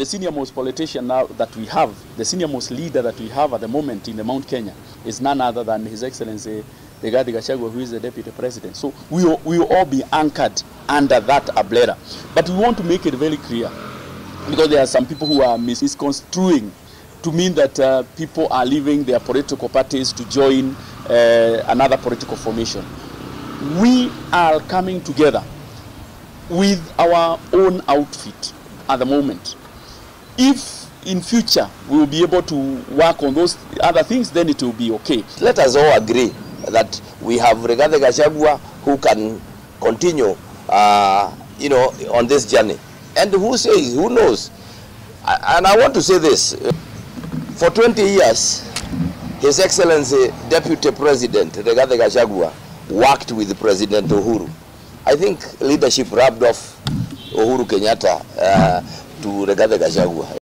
the senior most politician now that we have, the senior most leader that we have at the moment in the Mount Kenya is none other than His Excellency Rigathi Gachagua, who is the deputy president. So we will, we will all be anchored under that umbrella. But we want to make it very clear, because there are some people who are misconstruing to mean that uh, people are leaving their political parties to join uh, another political formation. We are coming together with our own outfit at the moment. If in future we will be able to work on those other things, then it will be okay. Let us all agree that we have Rigathi Gachagua who can continue, uh, you know, on this journey. And who says, who knows? And I want to say this. For 20 years, His Excellency Deputy President Rigathi Gachagua worked with President Uhuru. I think leadership rubbed off Uhuru Kenyatta uh, to daga daga shaguwa